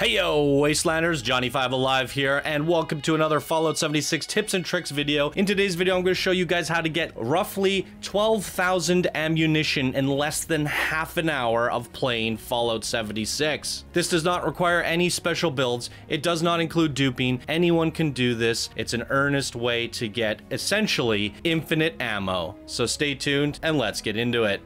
Hey yo, Wastelanders, Jonny5 Alive here, and welcome to another Fallout 76 tips and tricks video. In today's video, I'm going to show you guys how to get roughly 12,000 ammunition in less than half an hour of playing Fallout 76. This does not require any special builds, it does not include duping, anyone can do this. It's an earnest way to get, essentially, infinite ammo. So stay tuned, and let's get into it.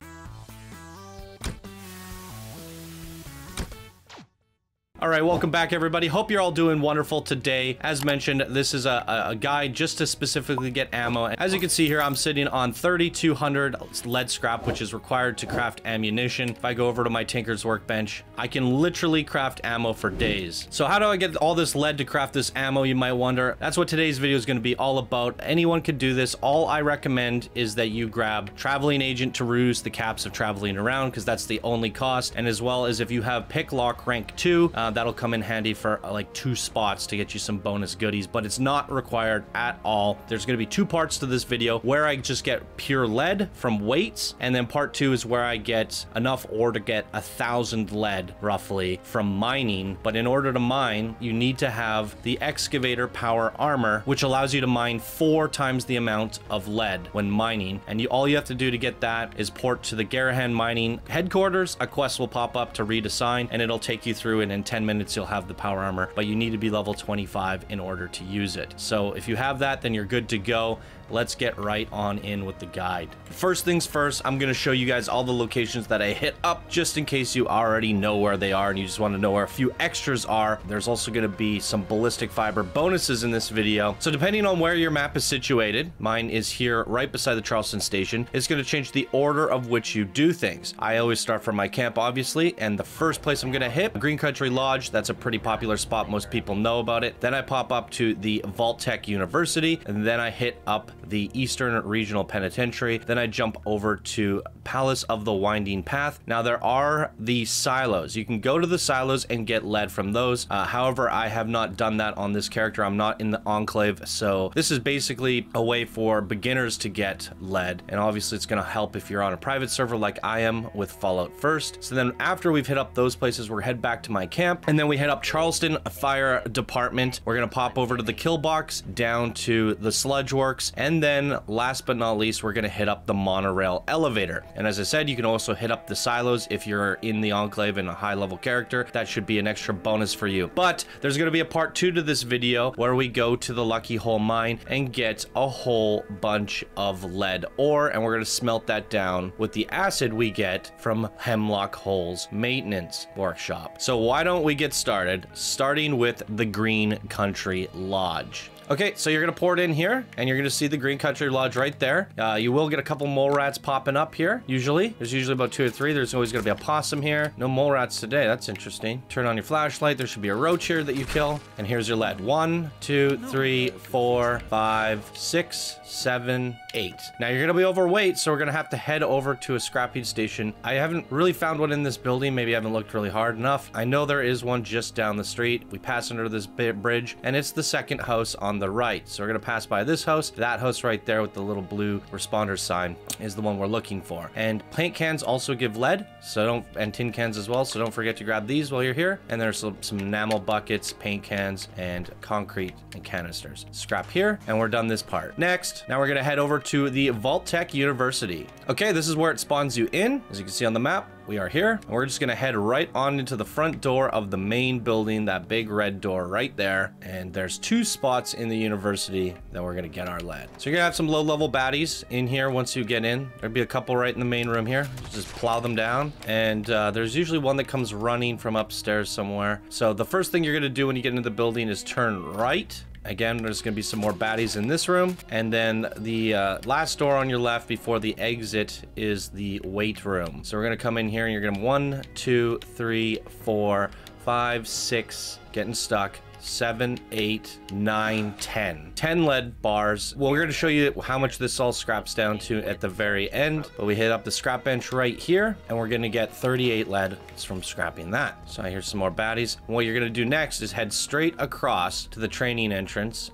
All right, welcome back, everybody. Hope you're all doing wonderful today. As mentioned, this is a, a, guide just to specifically get ammo. As you can see here, I'm sitting on 3,200 lead scrap, which is required to craft ammunition. If I go over to my Tinker's Workbench, I can literally craft ammo for days. So how do I get all this lead to craft this ammo, you might wonder? That's what today's video is going to be all about. Anyone could do this. All I recommend is that you grab Traveling Agent to ruse the caps of traveling around, because that's the only cost. And as well as if you have Picklock rank 2, uh, that'll come in handy for uh, like two spots to get you some bonus goodies, but it's not required at all. There's going to be two parts to this video where I just get pure lead from weights, and then part two is where I get enough ore to get a thousand lead roughly from mining. But in order to mine, you need to have the excavator power armor, which allows you to mine four times the amount of lead when mining. And you, all you have to do to get that is port to the Garrahan mining headquarters. A quest will pop up to read a sign, and it'll take you through it in 10 minutes you'll have the power armor, but you need to be level 25 in order to use it. So if you have that, then you're good to go let's get right on in with the guide. First things first, I'm going to show you guys all the locations that I hit up just in case you already know where they are and you just want to know where a few extras are. There's also going to be some ballistic fiber bonuses in this video. So depending on where your map is situated, mine is here right beside the Charleston station, it's going to change the order of which you do things. I always start from my camp, obviously, and the first place I'm going to hit, Green Country Lodge, that's a pretty popular spot. Most people know about it. Then I pop up to the Vault-Tec University, and then I hit up the Eastern Regional Penitentiary. Then I jump over to Palace of the Winding Path. Now there are the silos. You can go to the silos and get lead from those. Uh, however, I have not done that on this character. I'm not in the Enclave, so this is basically a way for beginners to get lead. And obviously it's going to help if you're on a private server like I am with Fallout First. So then after we've hit up those places, we're head back to my camp. And then we head up Charleston Fire Department. We're going to pop over to the kill box, down to the sludge works, and then last but not least, we're to hit up the monorail elevator. And as I said, you can also hit up the silos if you're in the Enclave and a high level character. That should be an extra bonus for you. But there's to be a part two to this video where we go to the Lucky Hole mine and get a whole bunch of lead ore. And we're to smelt that down with the acid we get from Hemlock Hole's maintenance workshop. So why don't we get started? Starting with the Green Country Lodge. Okay, so you're gonna pour it in here, and you're gonna see the Green Country Lodge right there. Uh, you will get a couple mole rats popping up here, usually. There's usually about two or three. There's always gonna be a possum here. No mole rats today, that's interesting. Turn on your flashlight, there should be a roach here that you kill. And here's your lead. One, two, three, four, five, six, seven, eight. Now you're gonna be overweight, so we're gonna have to head over to a scrapping station. I haven't really found one in this building. Maybe I haven't looked really hard enough. I know there is one just down the street. We pass under this bridge, and it's the second house on on the right. So we're going to pass by this house. That house right there with the little blue responder sign is the one we're looking for. And paint cans also give lead, so don't, and tin cans as well. So don't forget to grab these while you're here. And there's some, some enamel buckets, paint cans, and concrete and canisters. Scrap here, and we're done this part. Next, now we're going to head over to the Vault-Tec University. Okay, this is where it spawns you in. As you can see on the map, we are here. And we're just gonna head right on into the front door of the main building, that big red door right there. And there's two spots in the university that we're gonna get our lead. So you're gonna have some low level baddies in here once you get in. There'd be a couple right in the main room here. Just plow them down. And uh, there's usually one that comes running from upstairs somewhere. So the first thing you're gonna do when you get into the building is turn right Again, there's going to be some more baddies in this room. And then the uh, last door on your left before the exit is the weight room. So we're going to come in here and you're going to one, two, three, four, five, six, getting stuck seven, eight, nine, ten. Ten lead bars. Well, we're going to show you how much this all scraps down to at the very end. But we hit up the scrap bench right here, and we're going to get 38 lead from scrapping that. So here's some more baddies. what you're going to do next is head straight across to the training entrance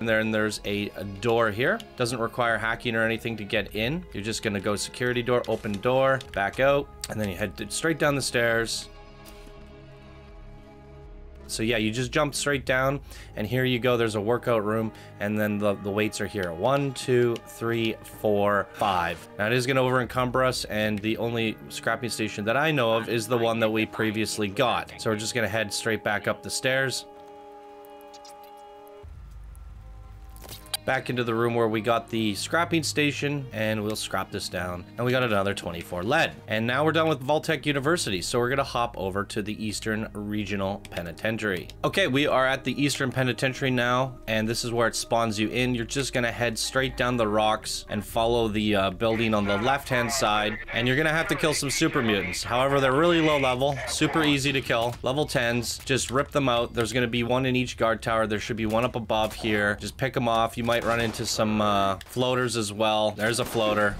and then there's a, a, door here. Doesn't require hacking or anything to get in. You're just gonna go security door, open door, back out, and then you head straight down the stairs So yeah, you just jump straight down and here you go. There's a workout room and then the, the weights are here. One, two, three, four, five. Now it is going to over encumber us and the only scrapping station that I know of is the one that we previously got. So we're just going to head straight back up the stairs. Back into the room where we got the scrapping station and we'll scrap this down. And we got another 24 lead. And now we're done with Vault-Tec University. So we're going to hop over to the Eastern Regional Penitentiary. Okay, we are at the Eastern Penitentiary now. And this is where it spawns you in. You're just going to head straight down the rocks and follow the uh, building on the left-hand side. And you're going to have to kill some super mutants. However, they're really low level, super easy to kill. Level 10s, just rip them out. There's going to be one in each guard tower. There should be one up above here. Just pick them off. You might might run into some uh, floaters as well. There's a floater.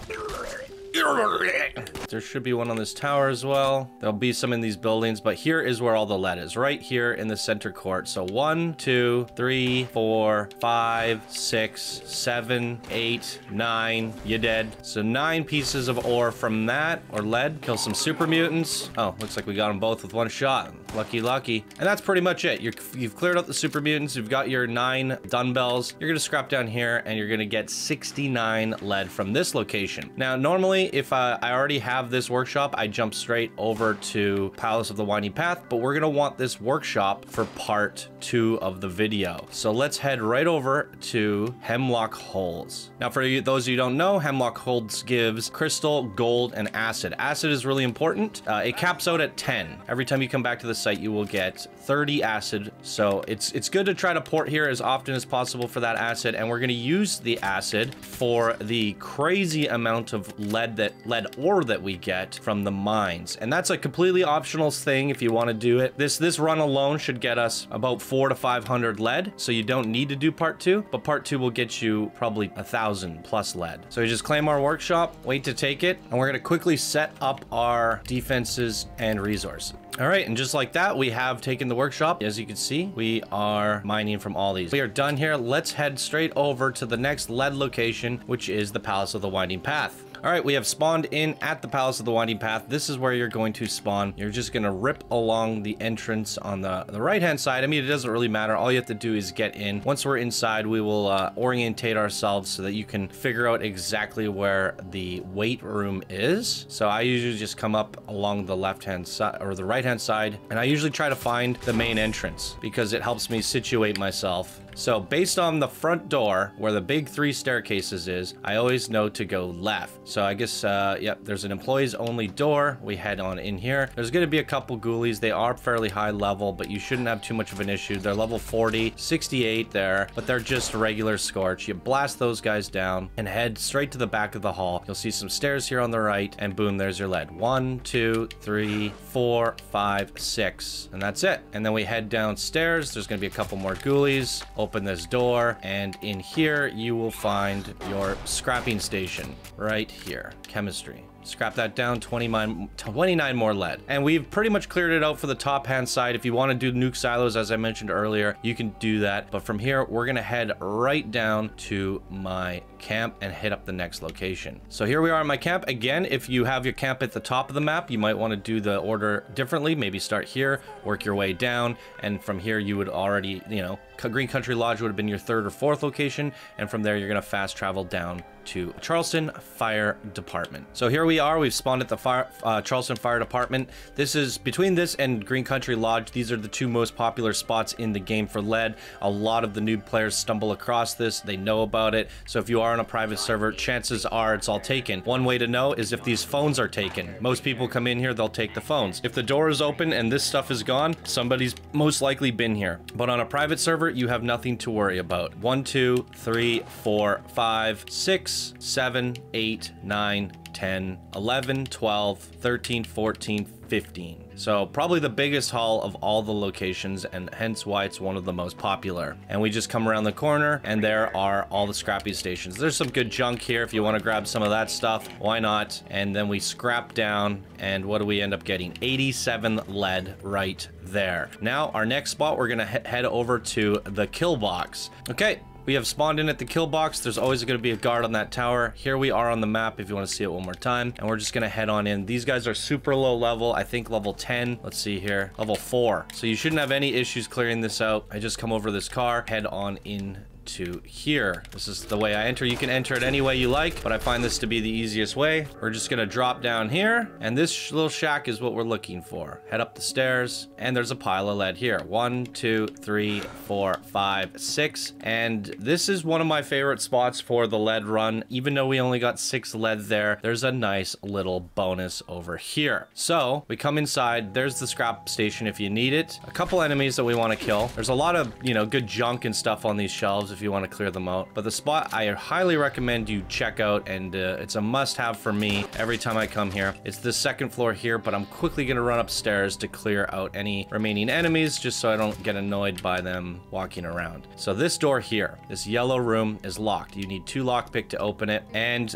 There should be one on this tower as well. There'll be some in these buildings, but here is where all the lead is, right here in the center court. So one, two, three, four, five, six, seven, eight, nine. You dead. So nine pieces of ore from that, or lead. Kill some super mutants. Oh, looks like we got them both with one shot. Lucky, lucky. And that's pretty much it. you have cleared out the super mutants. You've got your nine dumbbells. You're going to scrap down here, and you're going to get 69 lead from this location. Now, normally, if uh, I already have this workshop, I jump straight over to Palace of the Winding Path, but we're gonna want this workshop for part two of the video. So let's head right over to Hemlock Holes. Now, for you, those of you who don't know, Hemlock Holes gives crystal, gold, and acid. Acid is really important. Uh, it caps out at 10. Every time you come back to the site, you will get 30 acid. So it's, it's good to try to port here as often as possible for that acid. And we're gonna use the acid for the crazy amount of lead that lead ore that we get from the mines. And that's a completely optional thing if you want to do it. This this run alone should get us about four to 500 lead. So you don't need to do part two, but part two will get you probably a thousand plus lead. So you just claim our workshop, wait to take it, and we're going to quickly set up our defenses and resources. All right, and just like that, we have taken the workshop. As you can see, we are mining from all these. We are done here. Let's head straight over to the next lead location, which is the Palace of the Winding Path. All right, we have spawned in at the Palace of the Winding Path. This is where you're going to spawn. You're just going to rip along the entrance on the, the right-hand side. I mean, it doesn't really matter. All you have to do is get in. Once we're inside, we will uh, orientate ourselves so that you can figure out exactly where the weight room is. So I usually just come up along the left-hand side or the right-hand side, and I usually try to find the main entrance because it helps me situate myself so based on the front door where the big three staircases is, I always know to go left. So I guess, uh, yep, there's an employees only door. We head on in here. There's going to be a couple ghoulies. They are fairly high level, but you shouldn't have too much of an issue. They're level 40, 68 there, but they're just regular Scorch. You blast those guys down and head straight to the back of the hall. You'll see some stairs here on the right, and boom, there's your lead. One, two, three, four, five, six, and that's it. And then we head downstairs. There's going to be a couple more ghoulies open this door, and in here you will find your scrapping station right here, chemistry. Scrap that down, 29, 29 more lead. And we've pretty much cleared it out for the top hand side. If you want to do nuke silos, as I mentioned earlier, you can do that. But from here, we're going to head right down to my camp and hit up the next location. So here we are in my camp. Again, if you have your camp at the top of the map, you might want to do the order differently. Maybe start here, work your way down, and from here you would already, you know, Green Country Lodge would have been your third or fourth location, and from there you're going to fast travel down to Charleston Fire Department. So here we are. We've spawned at the fire, uh, Charleston Fire Department. This is between this and Green Country Lodge. These are the two most popular spots in the game for lead. A lot of the new players stumble across this. They know about it. So if you are on a private server, chances are it's all taken. One way to know is if these phones are taken. Most people come in here, they'll take the phones. If the door is open and this stuff is gone, somebody's most likely been here. But on a private server, you have nothing to worry about. One, two, three, four, five, six, 7, 8, 9, 10, 11, 12, 13, 14, 15. So probably the biggest haul of all the locations and hence why it's one of the most popular. And we just come around the corner and there are all the scrappy stations. There's some good junk here if you want to grab some of that stuff. Why not? And then we scrap down and what do we end up getting? 87 lead right there. Now our next spot we're going to he head over to the kill box. Okay, We have spawned in at the kill box. There's always going to be a guard on that tower. Here we are on the map if you want to see it one more time. And we're just going to head on in. These guys are super low level. I think level 10. Let's see here. Level 4. So you shouldn't have any issues clearing this out. I just come over this car, head on in to here. This is the way I enter. You can enter it any way you like, but I find this to be the easiest way. We're just gonna drop down here, and this little shack is what we're looking for. Head up the stairs, and there's a pile of lead here. One, two, three, four, five, six. And this is one of my favorite spots for the lead run. Even though we only got six lead there, there's a nice little bonus over here. So we come inside, there's the scrap station if you need it. A couple enemies that we wanna kill. There's a lot of, you know, good junk and stuff on these shelves if you want to clear them out. But the spot I highly recommend you check out, and uh, it's a must-have for me every time I come here. It's the second floor here, but I'm quickly going to run upstairs to clear out any remaining enemies, just so I don't get annoyed by them walking around. So this door here, this yellow room is locked. You need two lockpick to open it, and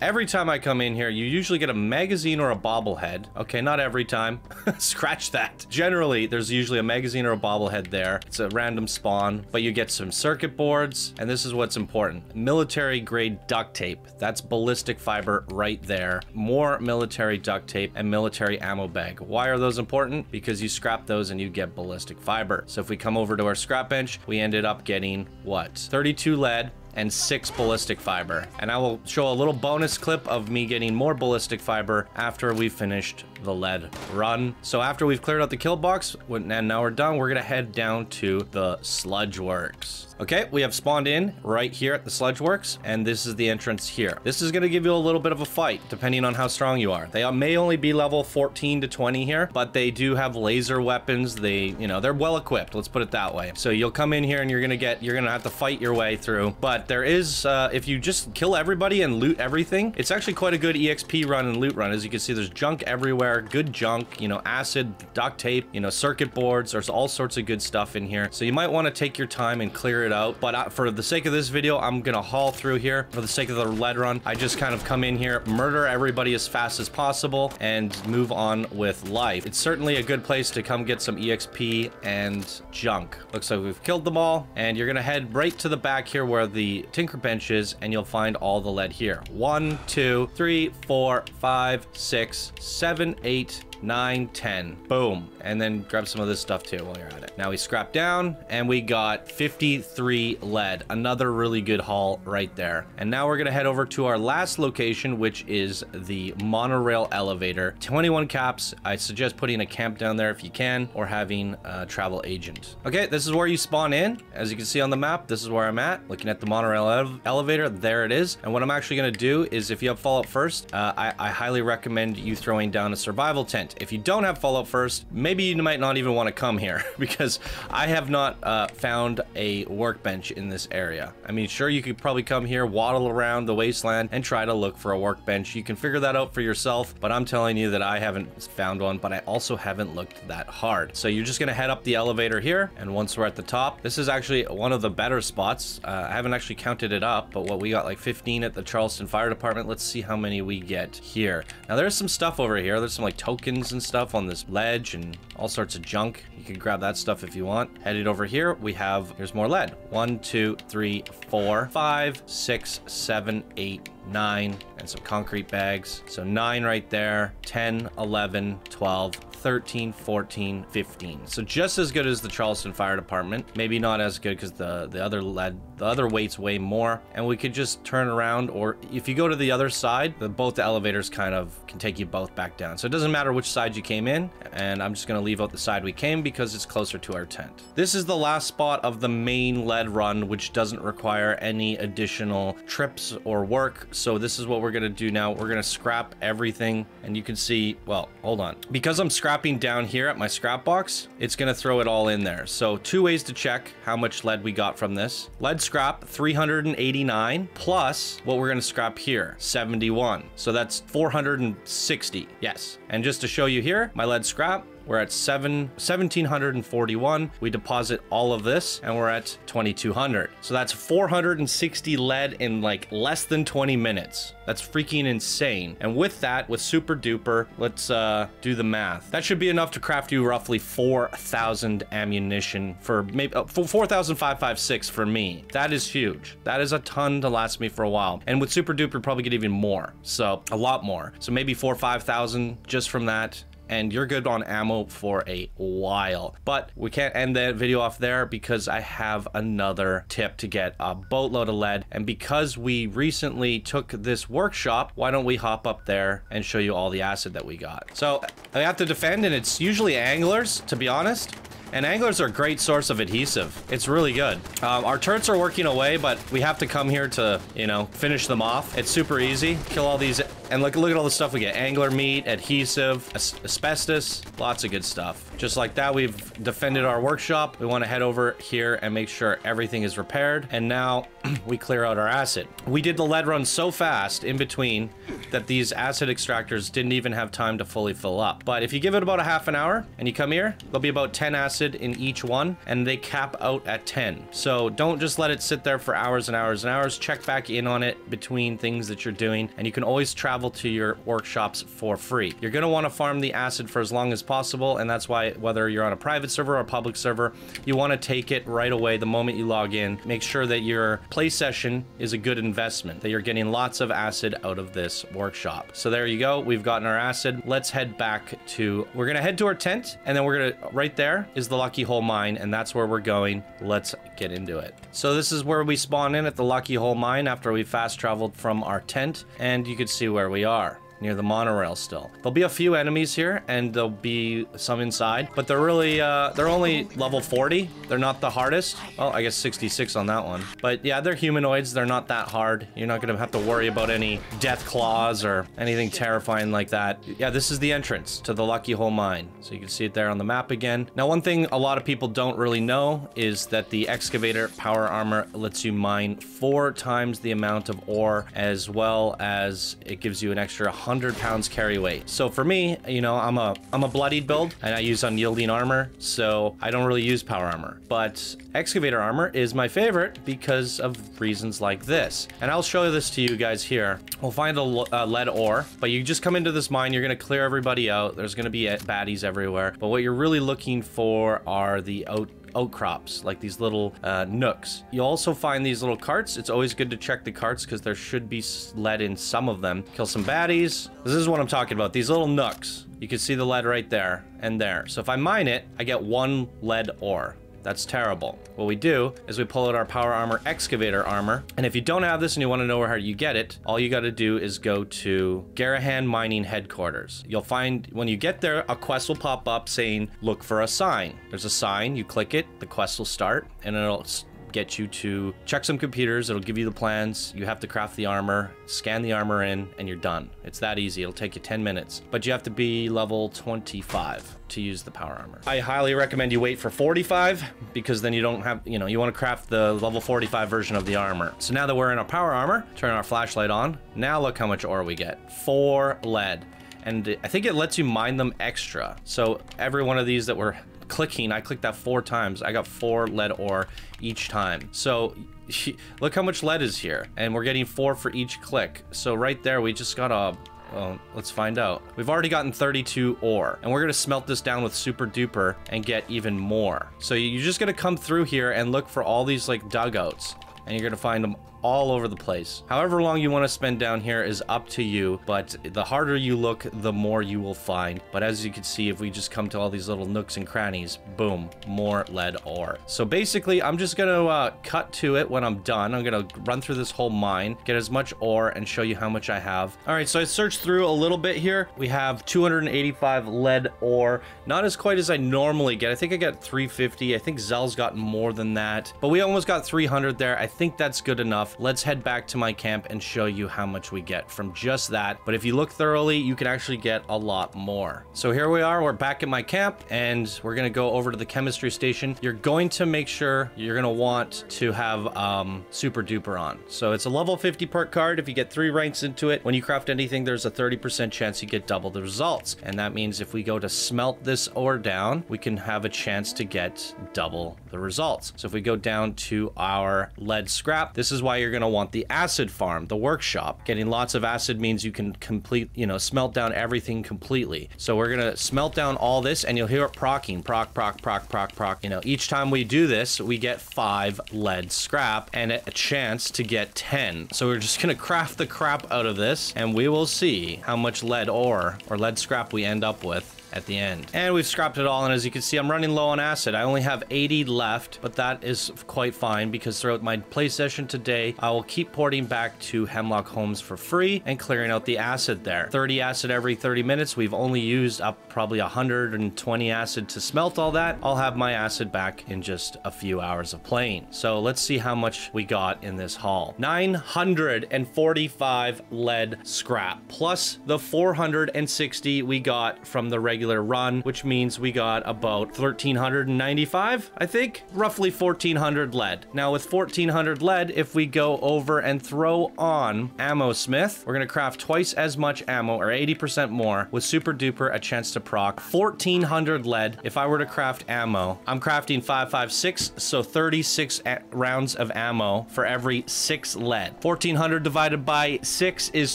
Every time I come in here, you usually get a magazine or a bobblehead. Okay, not every time. Scratch that. Generally, there's usually a magazine or a bobblehead there. It's a random spawn, but you get some circuit boards, and this is what's important. Military grade duct tape. That's ballistic fiber right there. More military duct tape and military ammo bag. Why are those important? Because you scrap those and you get ballistic fiber. So if we come over to our scrap bench, we ended up getting what? 32 lead, and six ballistic fiber. And I will show a little bonus clip of me getting more ballistic fiber after we've finished the lead run. So after we've cleared out the kill box, and now we're done, we're gonna head down to the sludge works. Okay, we have spawned in right here at the sludge works, and this is the entrance here. This is gonna give you a little bit of a fight, depending on how strong you are. They may only be level 14 to 20 here, but they do have laser weapons. They, you know, they're well equipped, let's put it that way. So you'll come in here and you're gonna get, you're gonna have to fight your way through, but there is, uh, if you just kill everybody and loot everything, it's actually quite a good EXP run and loot run. As you can see, there's junk everywhere, good junk, you know, acid, duct tape, you know, circuit boards. There's all sorts of good stuff in here. So you might want to take your time and clear it out. But uh, for the sake of this video, I'm going to haul through here. For the sake of the lead run, I just kind of come in here, murder everybody as fast as possible, and move on with life. It's certainly a good place to come get some EXP and junk. Looks like we've killed them all, and you're going to head right to the back here where the tinker bench is, and you'll find all the lead here. One, two, three, four, five, six, seven, 8 nine, ten. Boom. And then grab some of this stuff too while you're at it. Now we scrap down and we got 53 lead. Another really good haul right there. And now we're going to head over to our last location, which is the monorail elevator. 21 caps. I suggest putting a camp down there if you can or having a travel agent. Okay, this is where you spawn in. As you can see on the map, this is where I'm at. Looking at the monorail ele elevator, there it is. And what I'm actually going to do is if you have Fallout first, uh, I, I highly recommend you throwing down a survival tent if you don't have Fallout First, maybe you might not even want to come here because I have not uh, found a workbench in this area. I mean, sure, you could probably come here, waddle around the wasteland and try to look for a workbench. You can figure that out for yourself, but I'm telling you that I haven't found one, but I also haven't looked that hard. So you're just going to head up the elevator here. And once we're at the top, this is actually one of the better spots. Uh, I haven't actually counted it up, but what we got like 15 at the Charleston Fire Department. Let's see how many we get here. Now there's some stuff over here. There's some like tokens and stuff on this ledge and all sorts of junk. You can grab that stuff if you want. Headed over here, we have, here's more lead. One, two, three, four, five, six, seven, eight, nine, and some concrete bags. So nine right there, 10, 11, 12, 13, 14, 15. So just as good as the Charleston Fire Department. Maybe not as good because the, the other lead, the other weights way more. And we could just turn around or if you go to the other side, the, both the elevators kind of can take you both back down. So it doesn't matter which side you came in. And I'm just going to leave out the side we came because it's closer to our tent. This is the last spot of the main lead run, which doesn't require any additional trips or work. So this is what we're to do now. We're to scrap everything. And you can see, well, hold on. Because I'm scrapping down here at my scrap box, it's to throw it all in there. So two ways to check how much lead we got from this. Lead scrap, 389, plus what we're to scrap here, 71. So that's 460. Yes. And just to show you here, my lead scrap, we're at seven, 1741. We deposit all of this and we're at 2200. So that's 460 lead in like less than 20 minutes. That's freaking insane. And with that, with super duper, let's uh, do the math. That should be enough to craft you roughly 4,000 ammunition for maybe uh, 4,556 for me. That is huge. That is a ton to last me for a while. And with super duper, probably get even more. So a lot more. So maybe four, 5,000 just from that and you're good on ammo for a while. But we can't end the video off there because I have another tip to get a boatload of lead. And because we recently took this workshop, why don't we hop up there and show you all the acid that we got. So I have to defend and it's usually anglers, to be honest. And anglers are a great source of adhesive. It's really good. Um, our turrets are working away, but we have to come here to, you know, finish them off. It's super easy. Kill all these and look, look at all the stuff we get. Angler meat, adhesive, as asbestos, lots of good stuff. Just like that, we've defended our workshop. We want to head over here and make sure everything is repaired. And now we clear out our acid. We did the lead run so fast in between that these acid extractors didn't even have time to fully fill up. But if you give it about a half an hour and you come here, there'll be about 10 acid in each one and they cap out at 10. So don't just let it sit there for hours and hours and hours. Check back in on it between things that you're doing and you can always travel travel to your workshops for free. You're going to want to farm the acid for as long as possible, and that's why whether you're on a private server or a public server, you want to take it right away the moment you log in. Make sure that your play session is a good investment, that you're getting lots of acid out of this workshop. So there you go. We've gotten our acid. Let's head back to, we're going to head to our tent, and then we're going to, right there is the Lucky Hole Mine, and that's where we're going. Let's get into it. So this is where we spawn in at the Lucky Hole Mine after we fast traveled from our tent, and you can see where where we are near the monorail still. There'll be a few enemies here and there'll be some inside, but they're really, uh, they're only level 40. They're not the hardest. Well, I guess 66 on that one. But yeah, they're humanoids. They're not that hard. You're not going to have to worry about any deathclaws or anything terrifying like that. Yeah, this is the entrance to the Lucky Hole Mine. So you can see it there on the map again. Now, one thing a lot of people don't really know is that the excavator power armor lets you mine four times the amount of ore as well as it gives you an extra 100 pounds carry weight. So for me, you know, I'm a I'm a bloodied build and I use unyielding armor, so I don't really use power armor. But excavator armor is my favorite because of reasons like this. And I'll show this to you guys here. We'll find a, a lead ore, but you just come into this mine, you're going to clear everybody out. There's going to be uh, baddies everywhere. But what you're really looking for are the out outcrops, like these little uh, nooks. You'll also find these little carts. It's always good to check the carts because there should be lead in some of them. Kill some baddies. This is what I'm talking about. These little nooks. You can see the lead right there and there. So if I mine it, I get one lead ore. That's terrible. What we do is we pull out our power armor excavator armor. And if you don't have this and you want to know where you get it, all you got to do is go to Garrahan Mining Headquarters. You'll find when you get there, a quest will pop up saying, look for a sign. There's a sign, you click it, the quest will start, and it'll get you to check some computers. It'll give you the plans. You have to craft the armor, scan the armor in, and you're done. It's that easy. It'll take you 10 minutes. But you have to be level 25 to use the power armor. I highly recommend you wait for 45 because then you don't have, you know, you want to craft the level 45 version of the armor. So now that we're in our power armor, turn our flashlight on. Now look how much ore we get. Four lead and I think it lets you mine them extra. So every one of these that we're clicking, I clicked that four times. I got four lead ore each time. So look how much lead is here. And we're getting four for each click. So right there, we just got a well, let's find out. We've already gotten 32 ore, and we're gonna smelt this down with super duper and get even more. So you're just gonna come through here and look for all these like dugouts, and you're gonna find them all over the place. However long you want to spend down here is up to you, but the harder you look, the more you will find. But as you can see, if we just come to all these little nooks and crannies, boom, more lead ore. So basically, I'm just going to uh, cut to it when I'm done. I'm going to run through this whole mine, get as much ore, and show you how much I have. All right, so I searched through a little bit here. We have 285 lead ore. Not as quite as I normally get. I think I got 350. I think Zell's got more than that, but we almost got 300 there. I think that's good enough enough, let's head back to my camp and show you how much we get from just that. But if you look thoroughly, you can actually get a lot more. So here we are, we're back at my camp and we're gonna go over to the chemistry station. You're going to make sure you're gonna want to have um, Super Duper on. So it's a level 50 perk card. If you get three ranks into it, when you craft anything, there's a 30% chance you get double the results. And that means if we go to smelt this ore down, we can have a chance to get double the results. So if we go down to our lead scrap, this is why you're gonna want the acid farm, the workshop. Getting lots of acid means you can complete, you know, smelt down everything completely. So we're gonna smelt down all this and you'll hear it procking, proc, proc, proc, proc, proc. You know, each time we do this, we get five lead scrap and a chance to get 10. So we're just gonna craft the crap out of this and we will see how much lead ore or lead scrap we end up with at the end. And we've scrapped it all, and as you can see, I'm running low on acid. I only have 80 left, but that is quite fine because throughout my play session today, I will keep porting back to Hemlock Holes for free and clearing out the acid there. 30 acid every 30 minutes. We've only used up probably 120 acid to smelt all that. I'll have my acid back in just a few hours of playing. So let's see how much we got in this haul. 945 lead scrap, plus the 460 we got from the regular regular run, which means we got about 1,395, I think, roughly 1,400 lead. Now with 1,400 lead, if we go over and throw on Ammosmith, we're gonna craft twice as much ammo, or 80% more, with Super Duper a chance to proc 1,400 lead. If I were to craft ammo, I'm crafting 556, so 36 rounds of ammo for every six lead. 1,400 divided by six is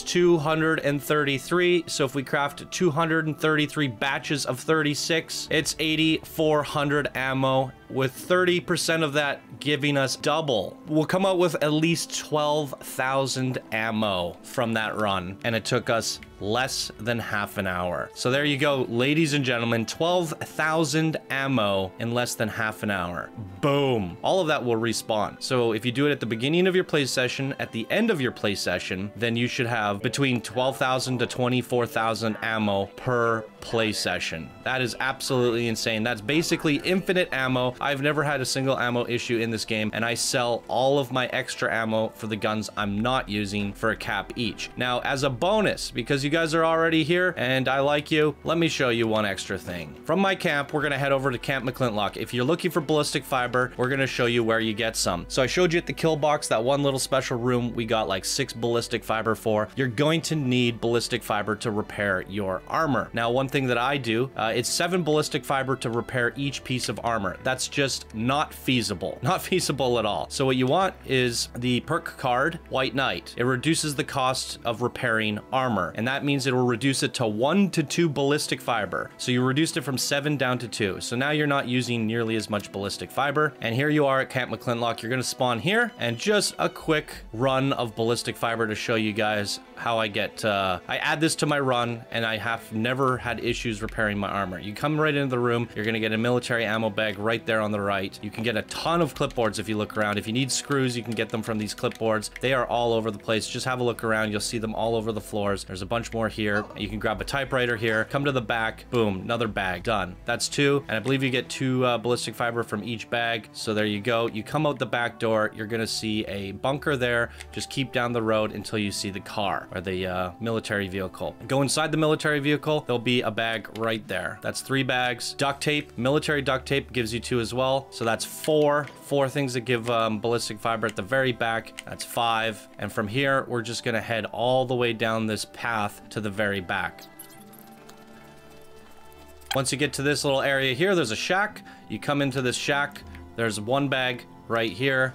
233, so if we craft 233 batches batches of 36. It's 8,400 ammo with 30% of that giving us double. We'll come out with at least 12,000 ammo from that run, and it took us less than half an hour. So there you go, ladies and gentlemen, 12,000 ammo in less than half an hour. Boom. All of that will respawn. So if you do it at the beginning of your play session, at the end of your play session, then you should have between 12,000 to 24,000 ammo per play session. That is absolutely insane. That's basically infinite ammo. I've never had a single ammo issue in this game, and I sell all of my extra ammo for the guns I'm not using for a cap each. Now, as a bonus, because you guys are already here and I like you, let me show you one extra thing. From my camp, we're gonna head over to Camp McClintock. If you're looking for ballistic fiber, we're gonna show you where you get some. So I showed you at the kill box, that one little special room, we got like six ballistic fiber for. You're going to need ballistic fiber to repair your armor. Now, one thing that I do, uh, it's seven ballistic fiber to repair each piece of armor. That's just not feasible, not feasible at all. So what you want is the perk card, White Knight. It reduces the cost of repairing armor, and that that means it will reduce it to one to two ballistic fiber. So you reduced it from seven down to two. So now you're not using nearly as much ballistic fiber. And here you are at Camp McClintock. You're gonna spawn here and just a quick run of ballistic fiber to show you guys how I get, uh, I add this to my run and I have never had issues repairing my armor. You come right into the room, you're gonna get a military ammo bag right there on the right. You can get a ton of clipboards if you look around. If you need screws, you can get them from these clipboards. They are all over the place. Just have a look around. You'll see them all over the floors. There's a bunch more here. You can grab a typewriter here, come to the back, boom, another bag, done. That's two, and I believe you get two uh, ballistic fiber from each bag. So there you go. You come out the back door, you're gonna see a bunker there. Just keep down the road until you see the car or the uh, military vehicle. Go inside the military vehicle, there'll be a bag right there. That's three bags. Duct tape, military duct tape gives you two as well. So that's four, four things that give um, ballistic fiber at the very back. That's five. And from here, we're just gonna head all the way down this path to the very back. Once you get to this little area here, there's a shack. You come into this shack, there's one bag right here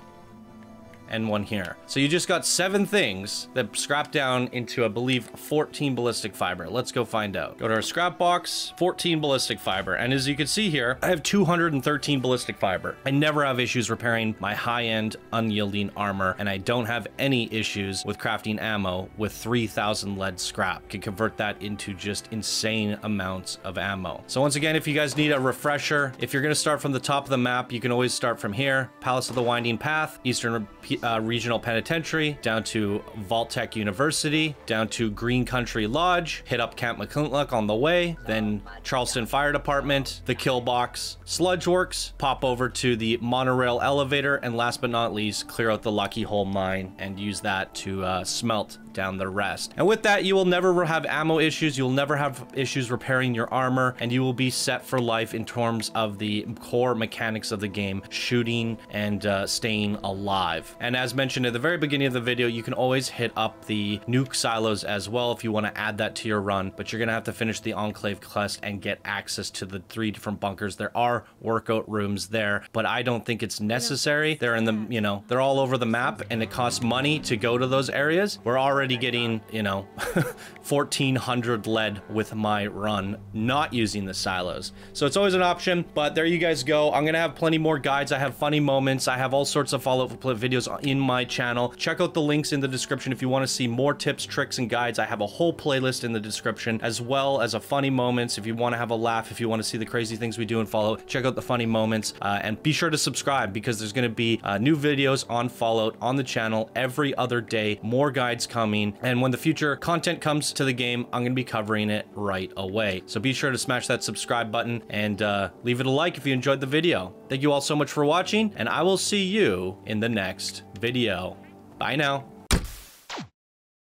and one here. So you just got seven things that scrap down into, I believe, 14 ballistic fiber. Let's go find out. Go to our scrap box, 14 ballistic fiber. And as you can see here, I have 213 ballistic fiber. I never have issues repairing my high-end unyielding armor, and I don't have any issues with crafting ammo with 3,000 lead scrap. Can convert that into just insane amounts of ammo. So once again, if you guys need a refresher, if you're gonna start from the top of the map, you can always start from here. Palace of the Winding Path, Eastern uh, Regional Penitentiary, down to Vault-Tec University, down to Green Country Lodge, hit up Camp McClintock on the way, then Charleston Fire Department, the Kill Box, Sludge Works, pop over to the monorail elevator, and last but not least, clear out the Lucky Hole mine and use that to uh, smelt down the rest. And with that, you will never have ammo issues, you'll never have issues repairing your armor, and you will be set for life in terms of the core mechanics of the game, shooting and uh, staying alive. And as mentioned at the very beginning of the video, you can always hit up the nuke silos as well if you want to add that to your run, but you're going to have to finish the Enclave quest and get access to the three different bunkers. There are workout rooms there, but I don't think it's necessary. They're in the, you know, they're all over the map and it costs money to go to those areas. We're already getting, you know, 1400 lead with my run, not using the silos. So it's always an option, but there you guys go. I'm going to have plenty more guides. I have funny moments. I have all sorts of follow-up videos in my channel. Check out the links in the description if you want to see more tips, tricks, and guides. I have a whole playlist in the description, as well as a funny moments. If you want to have a laugh, if you want to see the crazy things we do in Fallout, check out the funny moments. Uh, and be sure to subscribe because there's going to be uh, new videos on Fallout on the channel every other day. More guides coming. And when the future content comes to the game, I'm going to be covering it right away. So be sure to smash that subscribe button and uh, leave it a like if you enjoyed the video. Thank you all so much for watching, and I will see you in the next video. Bye now.